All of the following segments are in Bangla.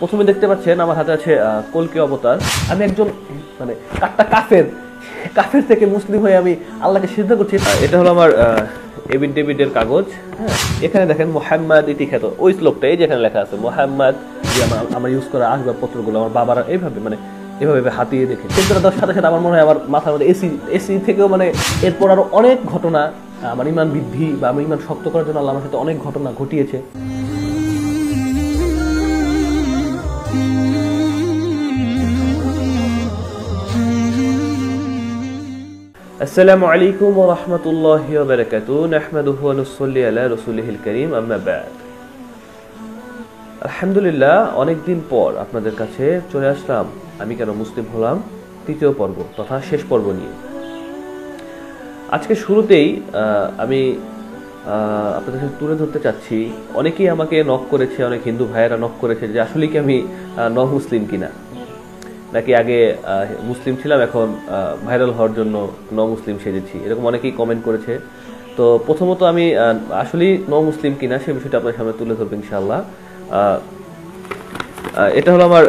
প্রথমে দেখতে পাচ্ছেন আমার হাতে আছে কলকি অবতার। আমি একজন মানে কাটটা কাফের। কাফের থেকে মুসলিম হয়ে আমি আল্লাহকে সিদ্ধ করছি। এটা হলো আমার এবিন ডেভিডের কাগজ। হ্যাঁ এখানে দেখেন মোহাম্মদ ইতি খ্যাত ওই শ্লোকটা এই যেখানে লেখা আছে, মোহাম্মদ যে আমার আমার ইউজ করা আসবাবপত্রগুলো আমার বাবারা এইভাবে মানে এভাবে হাতিয়ে দেখে। কিন্তু দেওয়ার সাথে সাথে আমার মনে হয় আমার মাথার মধ্যে এসি এসি থেকেও মানে এরপর আরও অনেক ঘটনা আমার ইমান বৃদ্ধি বা আমার ইমান শক্ত করার জন্য আল্লাহ আমার সাথে অনেক ঘটনা ঘটিয়েছে। السلام عليكم ورحمة الله وبركاته نحمده ونصلي على رسوله الكريم أما بعد আলহামদুলিল্লাহ অনেক পর আপনাদের কাছে চলে আসলাম। আমি কেন মুসলিম হলাম? তৃতীয় পর্ব তথা শেষ পর্ব নিয়ে। আজকে শুরুতেই আমি আপনাদের সাথে তুলে ধরতে চাচ্ছি। অনেকেই আমাকে নক করেছে অনেক হিন্দু ভাইয়েরা নক করেছে যে আসলে কি আমি ন মুসলিম কিনা। নাকি আগে মুসলিম ছিলাম এখন ভাইরাল হওয়ার জন্য ন মুসলিম সেজেছি। এরকম অনেকেই কমেন্ট করেছে। তো প্রথমত আমি আসলেই ন মুসলিম কিনা সে বিষয়টা আপনার সামনে তুলে ধরবো আহ, এটা হলো আমার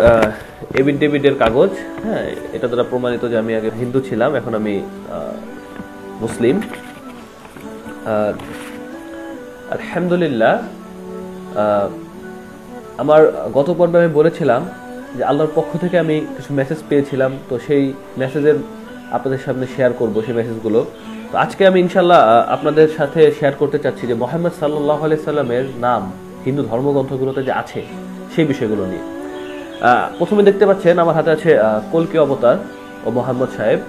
এবিন ডেভিডের কাগজ। হ্যাঁ এটা দ্বারা প্রমাণিত যে আমি আগে হিন্দু ছিলাম এখন আমি মুসলিম আর আলহামদুলিল্লাহ আমার গত পর্বে আমি বলেছিলাম যে আল্লাহর পক্ষ থেকে আমি কিছু মেসেজ পেয়েছিলাম, তো সেই মেসেজের আপনাদের সামনে শেয়ার করব, সেই মেসেজগুলো তো আজকে আমি ইনশাল্লাহ আপনাদের সাথে শেয়ার করতে চাচ্ছি যে মোহাম্মদ সাল্লাহ সাল্লামের নাম, হিন্দু ধর্মগ্রন্থগুলোতে যে আছে, সেই বিষয়গুলো নিয়ে। প্রথমে দেখতে পাচ্ছেন, আমার হাতে আছে কলকি অবতার ও মোহাম্মদ সাহেব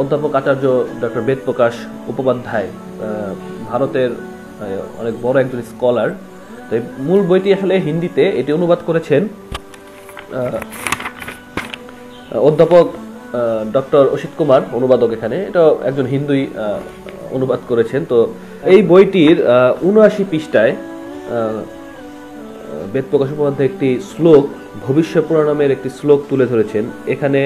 অধ্যাপক আচার্য ডক্টর বেদ প্রকাশ উপাধ্যায় ভারতের অনেক বড় একজন স্কলার। তো মূল বইটি আসলে হিন্দিতে, এটি অনুবাদ করেছেন অধ্যাপক ডক্টর অসিত কুমার, অনুবাদক এখানে। এটা একজন হিন্দুই অনুবাদ করেছেন। তো এই বইটির উনআশি পৃষ্ঠায় বেদ প্রকাশ উপাধ্যায় একটি শ্লোক ভবিষ্য পুরাণ নামের একটি শ্লোক তুলে ধরেছেন। এখানে